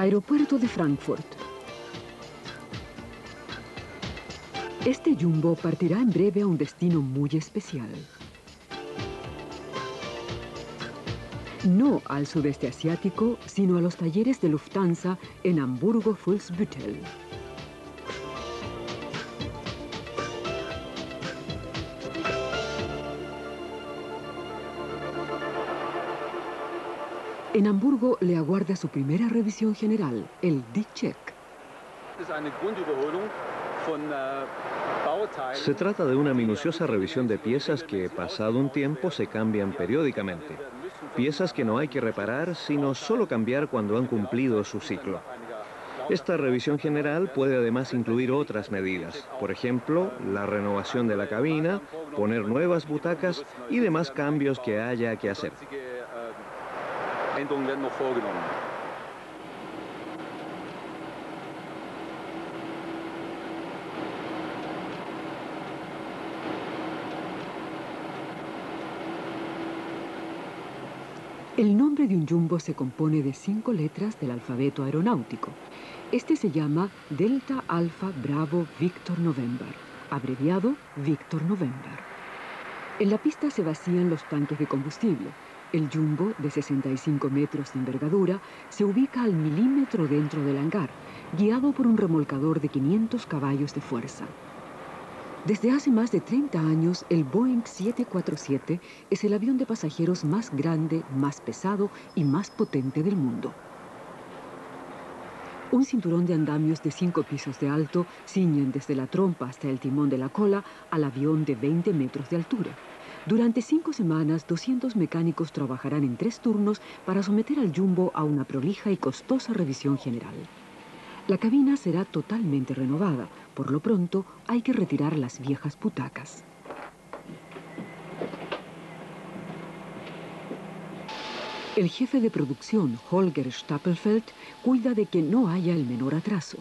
Aeropuerto de Frankfurt. Este jumbo partirá en breve a un destino muy especial. No al sudeste asiático, sino a los talleres de Lufthansa en Hamburgo-Fuhlsbüttel. En Hamburgo le aguarda su primera revisión general, el D-Check. Se trata de una minuciosa revisión de piezas que, pasado un tiempo, se cambian periódicamente. Piezas que no hay que reparar, sino solo cambiar cuando han cumplido su ciclo. Esta revisión general puede además incluir otras medidas, por ejemplo, la renovación de la cabina, poner nuevas butacas y demás cambios que haya que hacer. El nombre de un jumbo se compone de cinco letras del alfabeto aeronáutico. Este se llama Delta Alpha Bravo Victor November, abreviado Victor November. En la pista se vacían los tanques de combustible. El jumbo, de 65 metros de envergadura, se ubica al milímetro dentro del hangar, guiado por un remolcador de 500 caballos de fuerza. Desde hace más de 30 años, el Boeing 747 es el avión de pasajeros más grande, más pesado y más potente del mundo. Un cinturón de andamios de cinco pisos de alto ciñen desde la trompa hasta el timón de la cola al avión de 20 metros de altura. Durante cinco semanas, 200 mecánicos trabajarán en tres turnos para someter al Jumbo a una prolija y costosa revisión general. La cabina será totalmente renovada. Por lo pronto, hay que retirar las viejas butacas. El jefe de producción, Holger Stapelfeld, cuida de que no haya el menor atraso.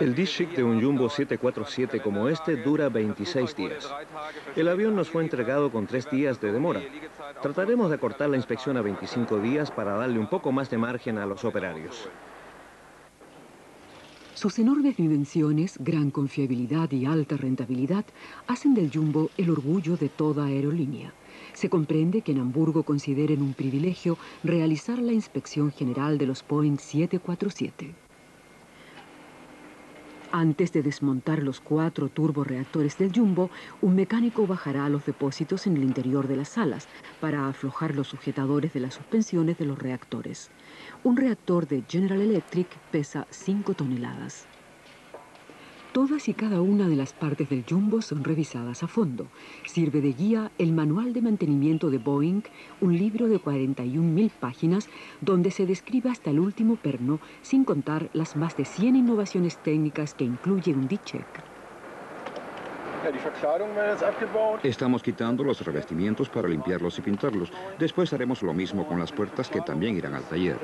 El D-Chic de un Jumbo 747 como este dura 26 días. El avión nos fue entregado con tres días de demora. Trataremos de acortar la inspección a 25 días para darle un poco más de margen a los operarios. Sus enormes dimensiones, gran confiabilidad y alta rentabilidad hacen del Jumbo el orgullo de toda aerolínea. Se comprende que en Hamburgo consideren un privilegio realizar la inspección general de los Boeing 747. Antes de desmontar los cuatro turboreactores del Jumbo, un mecánico bajará a los depósitos en el interior de las salas para aflojar los sujetadores de las suspensiones de los reactores. Un reactor de General Electric pesa 5 toneladas. Todas y cada una de las partes del Jumbo son revisadas a fondo. Sirve de guía el Manual de Mantenimiento de Boeing, un libro de 41.000 páginas donde se describe hasta el último perno, sin contar las más de 100 innovaciones técnicas que incluye un D-Check. Estamos quitando los revestimientos para limpiarlos y pintarlos. Después haremos lo mismo con las puertas que también irán al taller.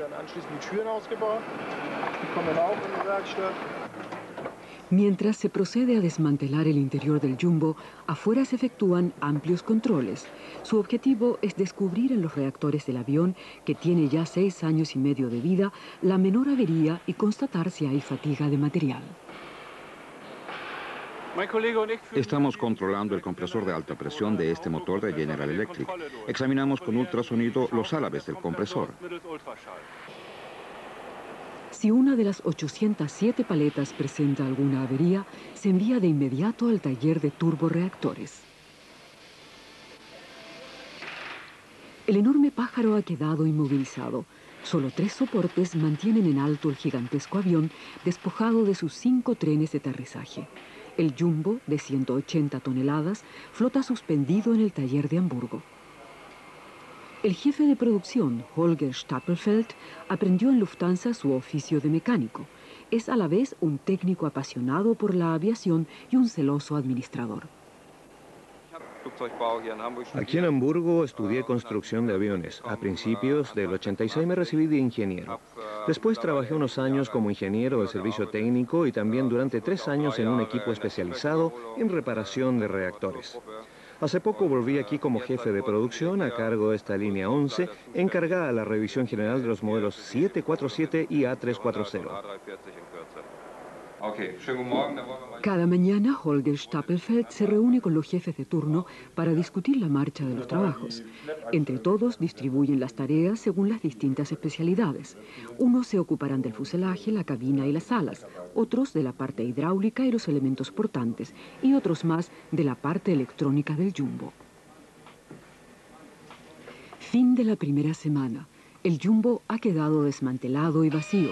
Mientras se procede a desmantelar el interior del jumbo, afuera se efectúan amplios controles. Su objetivo es descubrir en los reactores del avión, que tiene ya seis años y medio de vida, la menor avería y constatar si hay fatiga de material. Estamos controlando el compresor de alta presión de este motor de General Electric. Examinamos con ultrasonido los álabes del compresor. Si una de las 807 paletas presenta alguna avería, se envía de inmediato al taller de turboreactores. El enorme pájaro ha quedado inmovilizado. Solo tres soportes mantienen en alto el gigantesco avión despojado de sus cinco trenes de aterrizaje. El Jumbo, de 180 toneladas, flota suspendido en el taller de Hamburgo. El jefe de producción, Holger Stapelfeld, aprendió en Lufthansa su oficio de mecánico. Es a la vez un técnico apasionado por la aviación y un celoso administrador. Aquí en Hamburgo estudié construcción de aviones. A principios del 86 me recibí de ingeniero. Después trabajé unos años como ingeniero del servicio técnico y también durante tres años en un equipo especializado en reparación de reactores. Hace poco volví aquí como jefe de producción a cargo de esta línea 11, encargada de la revisión general de los modelos 747 y A340. Cada mañana Holger Stapelfeld se reúne con los jefes de turno para discutir la marcha de los trabajos. Entre todos distribuyen las tareas según las distintas especialidades. Unos se ocuparán del fuselaje, la cabina y las alas, otros de la parte hidráulica y los elementos portantes, y otros más de la parte electrónica del jumbo. Fin de la primera semana. El jumbo ha quedado desmantelado y vacío.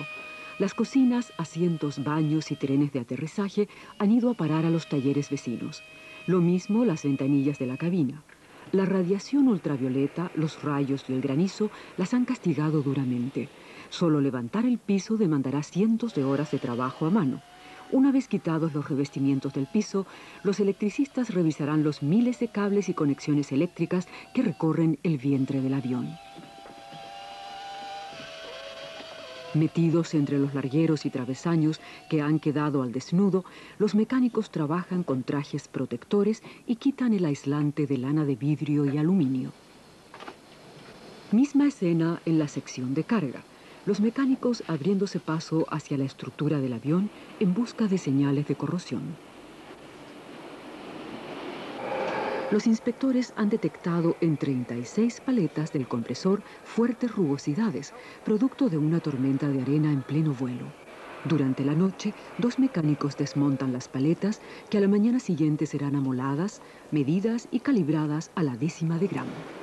Las cocinas, asientos, baños y trenes de aterrizaje han ido a parar a los talleres vecinos. Lo mismo las ventanillas de la cabina. La radiación ultravioleta, los rayos y el granizo las han castigado duramente. Solo levantar el piso demandará cientos de horas de trabajo a mano. Una vez quitados los revestimientos del piso, los electricistas revisarán los miles de cables y conexiones eléctricas que recorren el vientre del avión. Metidos entre los largueros y travesaños que han quedado al desnudo, los mecánicos trabajan con trajes protectores y quitan el aislante de lana de vidrio y aluminio. Misma escena en la sección de carga. Los mecánicos abriéndose paso hacia la estructura del avión en busca de señales de corrosión. Los inspectores han detectado en 36 paletas del compresor fuertes rugosidades, producto de una tormenta de arena en pleno vuelo. Durante la noche, dos mecánicos desmontan las paletas que a la mañana siguiente serán amoladas, medidas y calibradas a la décima de gramo.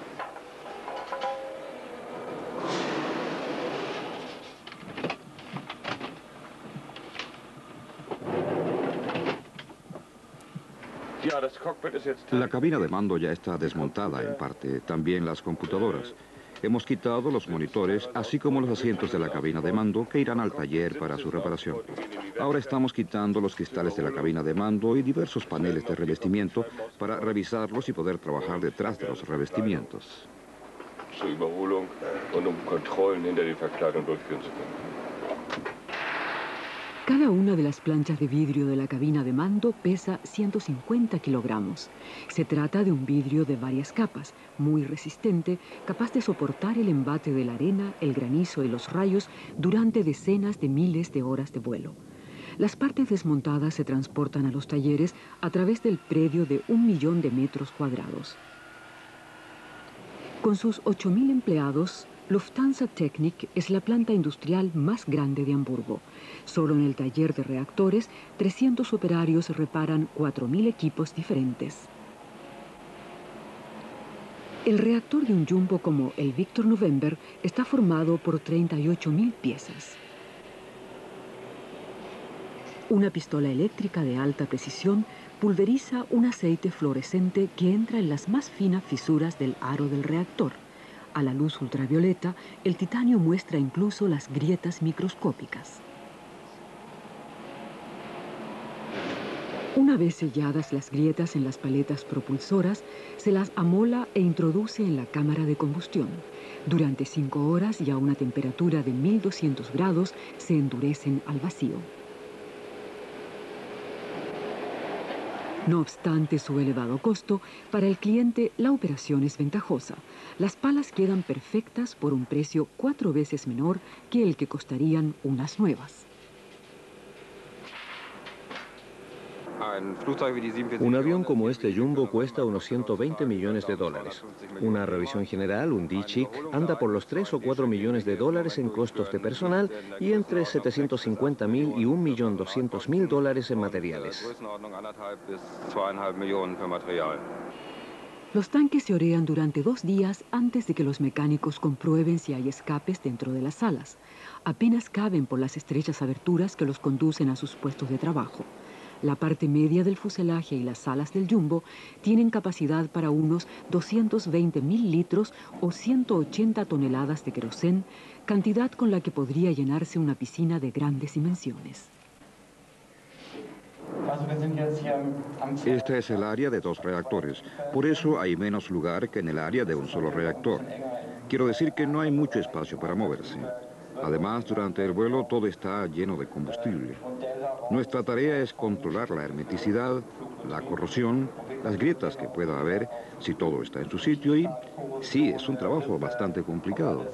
La cabina de mando ya está desmontada en parte, también las computadoras. Hemos quitado los monitores, así como los asientos de la cabina de mando que irán al taller para su reparación. Ahora estamos quitando los cristales de la cabina de mando y diversos paneles de revestimiento para revisarlos y poder trabajar detrás de los revestimientos. Cada una de las planchas de vidrio de la cabina de mando pesa 150 kilogramos. Se trata de un vidrio de varias capas, muy resistente, capaz de soportar el embate de la arena, el granizo y los rayos durante decenas de miles de horas de vuelo. Las partes desmontadas se transportan a los talleres a través del predio de un millón de metros cuadrados. Con sus 8.000 empleados, Lufthansa Technik es la planta industrial más grande de Hamburgo. Solo en el taller de reactores, 300 operarios reparan 4.000 equipos diferentes. El reactor de un jumbo como el Victor November está formado por 38.000 piezas. Una pistola eléctrica de alta precisión pulveriza un aceite fluorescente que entra en las más finas fisuras del aro del reactor. A la luz ultravioleta, el titanio muestra incluso las grietas microscópicas. Una vez selladas las grietas en las paletas propulsoras, se las amola e introduce en la cámara de combustión. Durante cinco horas y a una temperatura de 1200 grados se endurecen al vacío. No obstante su elevado costo, para el cliente la operación es ventajosa. Las palas quedan perfectas por un precio cuatro veces menor que el que costarían unas nuevas. Un avión como este Jumbo cuesta unos 120 millones de dólares. Una revisión general, un D-Chick, anda por los 3 o 4 millones de dólares en costos de personal y entre 750 mil y 1.200.000 dólares en materiales. Los tanques se orean durante dos días antes de que los mecánicos comprueben si hay escapes dentro de las salas. Apenas caben por las estrechas aberturas que los conducen a sus puestos de trabajo. La parte media del fuselaje y las alas del jumbo tienen capacidad para unos 220 mil litros o 180 toneladas de querosén, cantidad con la que podría llenarse una piscina de grandes dimensiones. Este es el área de dos reactores, por eso hay menos lugar que en el área de un solo reactor. Quiero decir que no hay mucho espacio para moverse. Además, durante el vuelo todo está lleno de combustible. Nuestra tarea es controlar la hermeticidad, la corrosión, las grietas que pueda haber, si todo está en su sitio y sí, es un trabajo bastante complicado.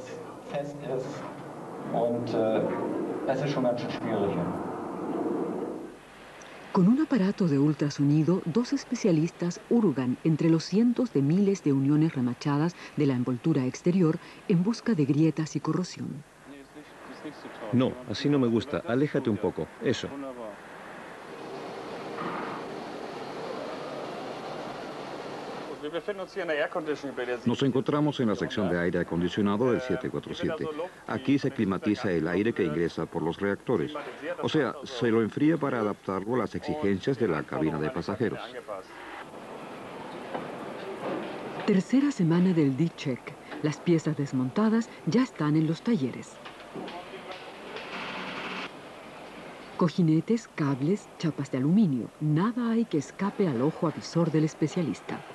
Con un aparato de ultrasonido, dos especialistas hurgan entre los cientos de miles de uniones remachadas de la envoltura exterior en busca de grietas y corrosión. No, así no me gusta. Aléjate un poco. Eso. Nos encontramos en la sección de aire acondicionado del 747. Aquí se climatiza el aire que ingresa por los reactores. O sea, se lo enfría para adaptarlo a las exigencias de la cabina de pasajeros. Tercera semana del D-Check. Las piezas desmontadas ya están en los talleres. Cojinetes, cables, chapas de aluminio. Nada hay que escape al ojo avisor del especialista.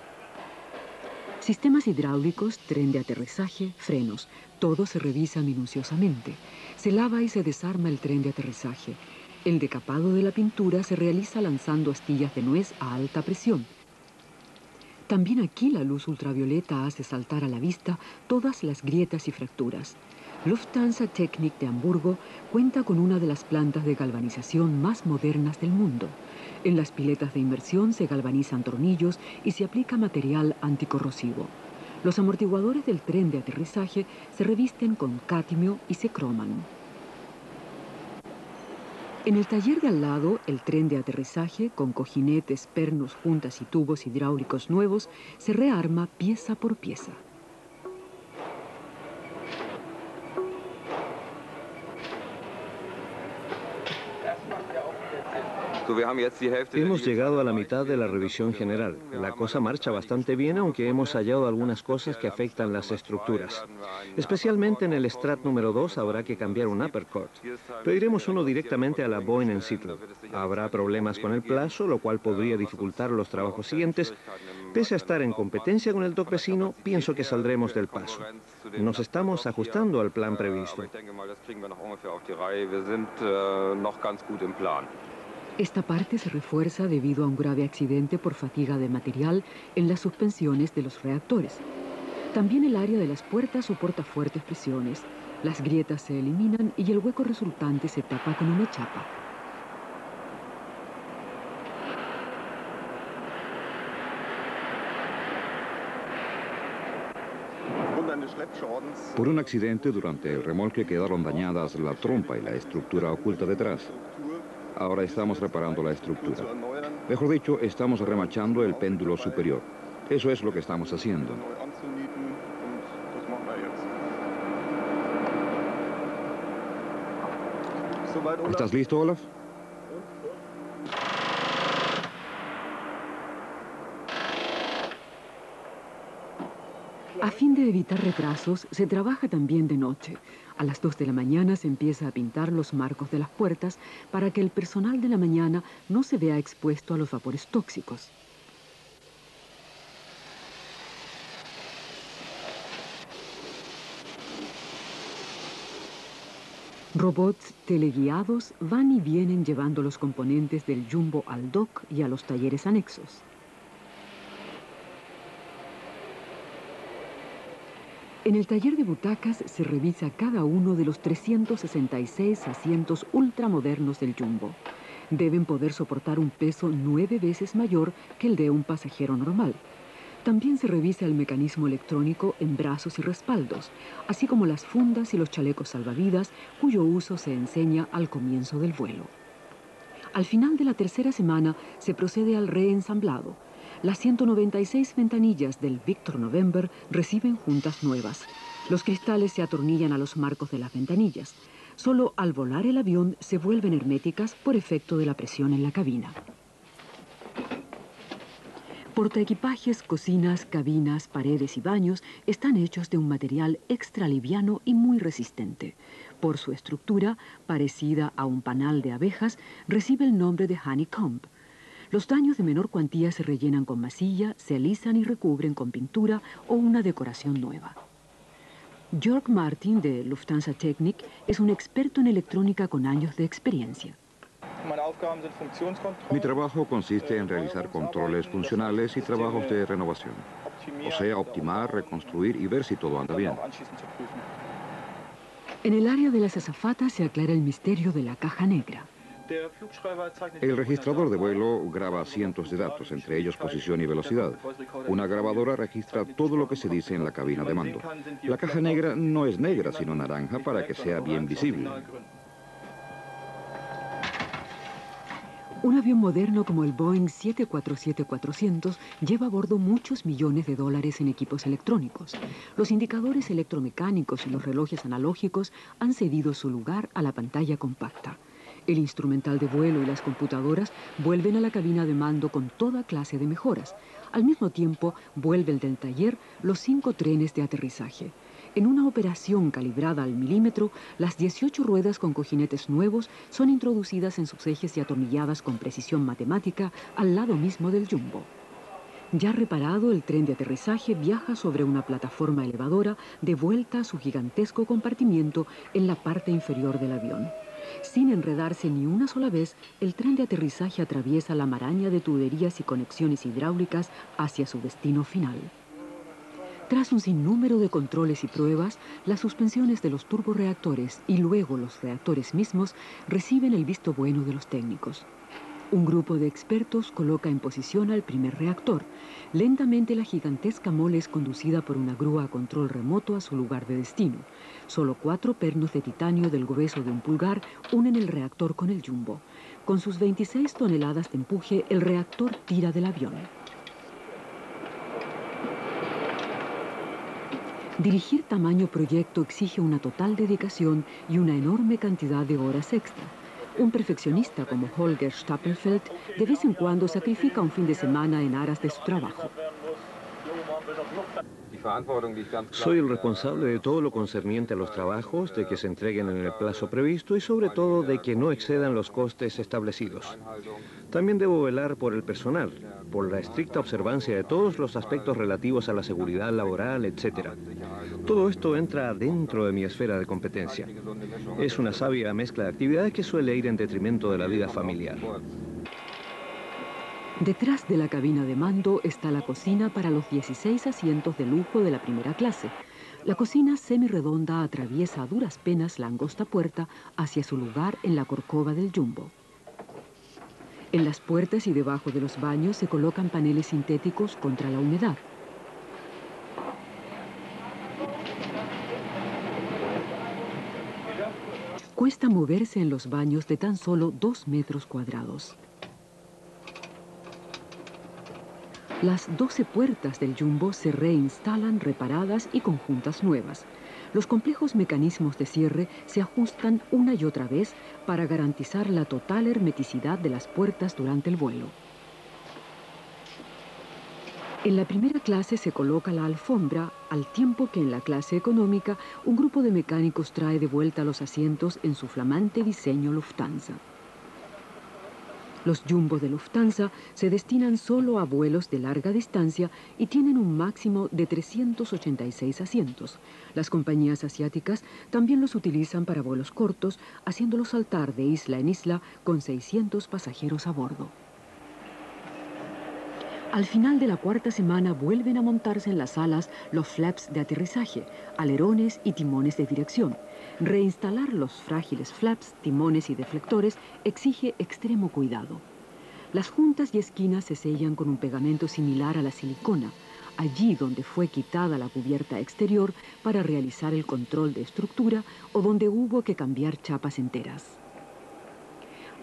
Sistemas hidráulicos, tren de aterrizaje, frenos, todo se revisa minuciosamente. Se lava y se desarma el tren de aterrizaje. El decapado de la pintura se realiza lanzando astillas de nuez a alta presión. También aquí la luz ultravioleta hace saltar a la vista todas las grietas y fracturas. Lufthansa Technik de Hamburgo cuenta con una de las plantas de galvanización más modernas del mundo. En las piletas de inmersión se galvanizan tornillos y se aplica material anticorrosivo. Los amortiguadores del tren de aterrizaje se revisten con cadmio y se croman. En el taller de al lado, el tren de aterrizaje, con cojinetes, pernos, juntas y tubos hidráulicos nuevos, se rearma pieza por pieza. Hemos llegado a la mitad de la revisión general. La cosa marcha bastante bien, aunque hemos hallado algunas cosas que afectan las estructuras. Especialmente en el Strat número 2 habrá que cambiar un uppercut. Pediremos uno directamente a la Boeing en sitio. Habrá problemas con el plazo, lo cual podría dificultar los trabajos siguientes. Pese a estar en competencia con el dock vecino, pienso que saldremos del paso. Nos estamos ajustando al plan previsto. Esta parte se refuerza debido a un grave accidente por fatiga de material en las suspensiones de los reactores. También el área de las puertas soporta fuertes presiones. Las grietas se eliminan y el hueco resultante se tapa con una chapa. Por un accidente durante el remolque quedaron dañadas la trompa y la estructura oculta detrás. Ahora estamos reparando la estructura. Mejor dicho, estamos remachando el péndulo superior. Eso es lo que estamos haciendo. ¿Estás listo, Olaf? A fin de evitar retrasos, se trabaja también de noche. A las 2 de la mañana se empieza a pintar los marcos de las puertas para que el personal de la mañana no se vea expuesto a los vapores tóxicos. Robots teleguiados van y vienen llevando los componentes del jumbo al dock y a los talleres anexos. En el taller de butacas se revisa cada uno de los 366 asientos ultramodernos del Jumbo. Deben poder soportar un peso nueve veces mayor que el de un pasajero normal. También se revisa el mecanismo electrónico en brazos y respaldos, así como las fundas y los chalecos salvavidas, cuyo uso se enseña al comienzo del vuelo. Al final de la tercera semana se procede al reensamblado, las 196 ventanillas del Victor November reciben juntas nuevas. Los cristales se atornillan a los marcos de las ventanillas. Solo al volar el avión se vuelven herméticas por efecto de la presión en la cabina. Portaequipajes, cocinas, cabinas, paredes y baños están hechos de un material extra liviano y muy resistente. Por su estructura, parecida a un panal de abejas, recibe el nombre de honeycomb. Los daños de menor cuantía se rellenan con masilla, se alisan y recubren con pintura o una decoración nueva. Jörg Martin de Lufthansa Technik es un experto en electrónica con años de experiencia. Mi trabajo consiste en realizar controles funcionales y trabajos de renovación. O sea, optimar, reconstruir y ver si todo anda bien. En el área de las azafatas se aclara el misterio de la caja negra. El registrador de vuelo graba cientos de datos, entre ellos posición y velocidad. Una grabadora registra todo lo que se dice en la cabina de mando. La caja negra no es negra, sino naranja para que sea bien visible. Un avión moderno como el Boeing 747-400 lleva a bordo muchos millones de dólares en equipos electrónicos. Los indicadores electromecánicos y los relojes analógicos han cedido su lugar a la pantalla compacta. El instrumental de vuelo y las computadoras vuelven a la cabina de mando con toda clase de mejoras. Al mismo tiempo, vuelven del taller los cinco trenes de aterrizaje. En una operación calibrada al milímetro, las 18 ruedas con cojinetes nuevos son introducidas en sus ejes y atornilladas con precisión matemática al lado mismo del jumbo. Ya reparado, el tren de aterrizaje viaja sobre una plataforma elevadora de vuelta a su gigantesco compartimiento en la parte inferior del avión. Sin enredarse ni una sola vez, el tren de aterrizaje atraviesa la maraña de tuberías y conexiones hidráulicas hacia su destino final. Tras un sinnúmero de controles y pruebas, las suspensiones de los turboreactores y luego los reactores mismos reciben el visto bueno de los técnicos. Un grupo de expertos coloca en posición al primer reactor. Lentamente la gigantesca mole es conducida por una grúa a control remoto a su lugar de destino. Solo cuatro pernos de titanio del grueso de un pulgar unen el reactor con el jumbo. Con sus 26 toneladas de empuje, el reactor tira del avión. Dirigir tamaño proyecto exige una total dedicación y una enorme cantidad de horas extra. Un perfeccionista como Holger Stapelfeld de vez en cuando sacrifica un fin de semana en aras de su trabajo. Soy el responsable de todo lo concerniente a los trabajos, de que se entreguen en el plazo previsto y sobre todo de que no excedan los costes establecidos. También debo velar por el personal, por la estricta observancia de todos los aspectos relativos a la seguridad laboral, etc. Todo esto entra dentro de mi esfera de competencia. Es una sabia mezcla de actividades que suele ir en detrimento de la vida familiar. Detrás de la cabina de mando está la cocina para los 16 asientos de lujo de la primera clase. La cocina semi-redonda atraviesa a duras penas la angosta puerta hacia su lugar en la corcova del jumbo. En las puertas y debajo de los baños se colocan paneles sintéticos contra la humedad. Cuesta moverse en los baños de tan solo dos metros cuadrados. Las 12 puertas del jumbo se reinstalan reparadas y conjuntas nuevas. Los complejos mecanismos de cierre se ajustan una y otra vez para garantizar la total hermeticidad de las puertas durante el vuelo. En la primera clase se coloca la alfombra, al tiempo que en la clase económica un grupo de mecánicos trae de vuelta los asientos en su flamante diseño Lufthansa. Los jumbo de Lufthansa se destinan solo a vuelos de larga distancia y tienen un máximo de 386 asientos. Las compañías asiáticas también los utilizan para vuelos cortos, haciéndolos saltar de isla en isla con 600 pasajeros a bordo. Al final de la cuarta semana vuelven a montarse en las alas los flaps de aterrizaje, alerones y timones de dirección. Reinstalar los frágiles flaps, timones y deflectores exige extremo cuidado. Las juntas y esquinas se sellan con un pegamento similar a la silicona, allí donde fue quitada la cubierta exterior para realizar el control de estructura o donde hubo que cambiar chapas enteras.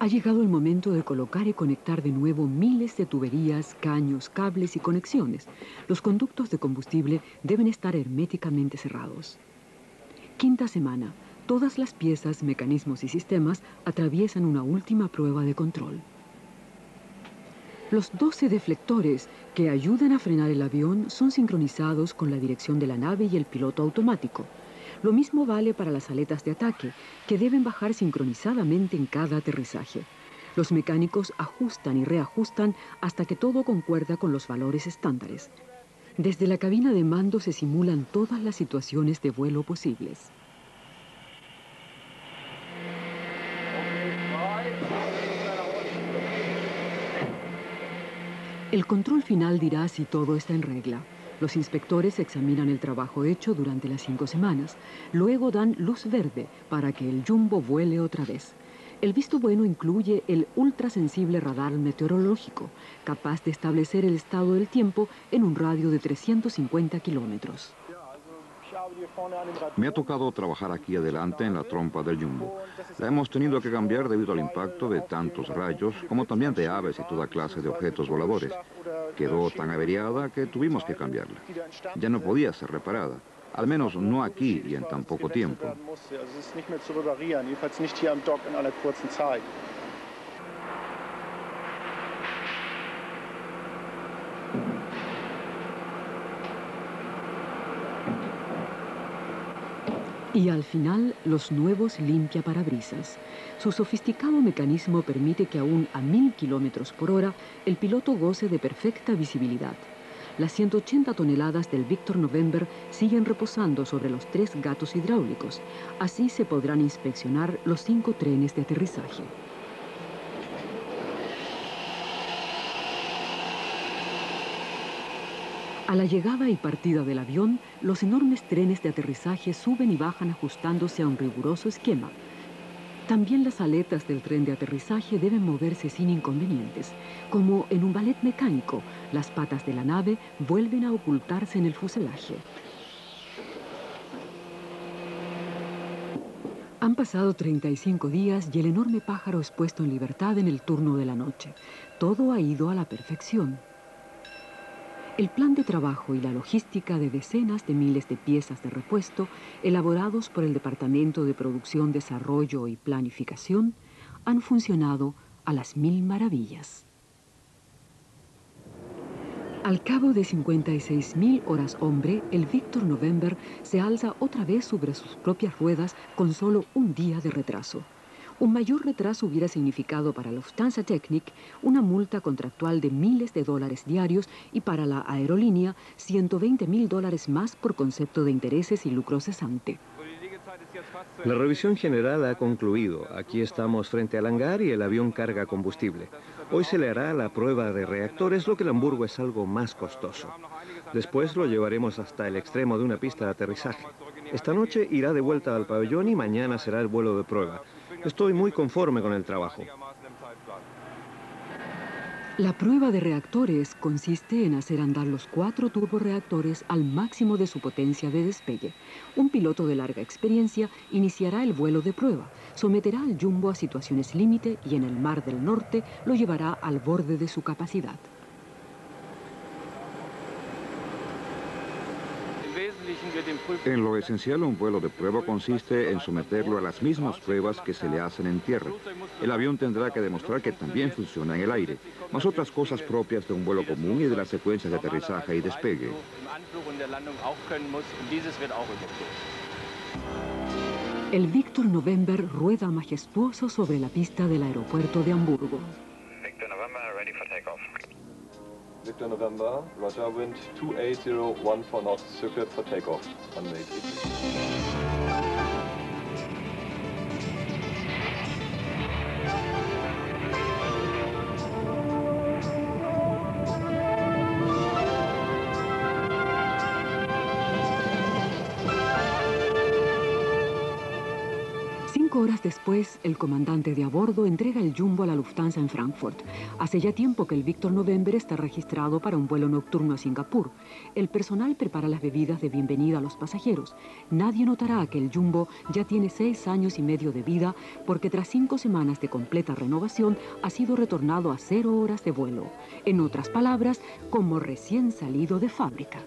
Ha llegado el momento de colocar y conectar de nuevo miles de tuberías, caños, cables y conexiones. Los conductos de combustible deben estar herméticamente cerrados. Quinta semana. Todas las piezas, mecanismos y sistemas atraviesan una última prueba de control. Los 12 deflectores que ayudan a frenar el avión son sincronizados con la dirección de la nave y el piloto automático. Lo mismo vale para las aletas de ataque, que deben bajar sincronizadamente en cada aterrizaje. Los mecánicos ajustan y reajustan hasta que todo concuerda con los valores estándares. Desde la cabina de mando se simulan todas las situaciones de vuelo posibles. El control final dirá si todo está en regla. Los inspectores examinan el trabajo hecho durante las cinco semanas. Luego dan luz verde para que el jumbo vuele otra vez. El visto bueno incluye el ultrasensible radar meteorológico, capaz de establecer el estado del tiempo en un radio de 350 kilómetros. Me ha tocado trabajar aquí adelante en la trompa del Jumbo. La hemos tenido que cambiar debido al impacto de tantos rayos, como también de aves y toda clase de objetos voladores. Quedó tan averiada que tuvimos que cambiarla. Ya no podía ser reparada. Al menos no aquí y en tan poco tiempo. Y al final, los nuevos limpia parabrisas. Su sofisticado mecanismo permite que aún a mil kilómetros por hora el piloto goce de perfecta visibilidad. Las 180 toneladas del Victor November siguen reposando sobre los tres gatos hidráulicos. Así se podrán inspeccionar los cinco trenes de aterrizaje. A la llegada y partida del avión, los enormes trenes de aterrizaje suben y bajan ajustándose a un riguroso esquema. También las aletas del tren de aterrizaje deben moverse sin inconvenientes. Como en un ballet mecánico, las patas de la nave vuelven a ocultarse en el fuselaje. Han pasado 35 días y el enorme pájaro es puesto en libertad en el turno de la noche. Todo ha ido a la perfección. El plan de trabajo y la logística de decenas de miles de piezas de repuesto elaborados por el Departamento de Producción, Desarrollo y Planificación han funcionado a las mil maravillas. Al cabo de 56.000 horas hombre, el Victor November se alza otra vez sobre sus propias ruedas con solo un día de retraso. Un mayor retraso hubiera significado para Lufthansa Technik una multa contractual de miles de dólares diarios y para la aerolínea 120 mil dólares más por concepto de intereses y lucro cesante. La revisión general ha concluido. Aquí estamos frente al hangar y el avión carga combustible. Hoy se le hará la prueba de reactores, lo que en Hamburgo es algo más costoso. Después lo llevaremos hasta el extremo de una pista de aterrizaje. Esta noche irá de vuelta al pabellón y mañana será el vuelo de prueba. Estoy muy conforme con el trabajo. La prueba de reactores consiste en hacer andar los cuatro turboreactores al máximo de su potencia de despegue. Un piloto de larga experiencia iniciará el vuelo de prueba, someterá al jumbo a situaciones límite y en el Mar del Norte lo llevará al borde de su capacidad. En lo esencial, un vuelo de prueba consiste en someterlo a las mismas pruebas que se le hacen en tierra. El avión tendrá que demostrar que también funciona en el aire, más otras cosas propias de un vuelo común y de las secuencias de aterrizaje y despegue. El Victor November rueda majestuoso sobre la pista del aeropuerto de Hamburgo. Victor November, Victor November, Roger, wind 280, 1 for knots, circuit for takeoff on May 18. Después, el comandante de a bordo entrega el jumbo a la Lufthansa en Frankfurt. Hace ya tiempo que el Victor November está registrado para un vuelo nocturno a Singapur. El personal prepara las bebidas de bienvenida a los pasajeros. Nadie notará que el jumbo ya tiene seis años y medio de vida porque tras cinco semanas de completa renovación ha sido retornado a cero horas de vuelo. En otras palabras, como recién salido de fábrica.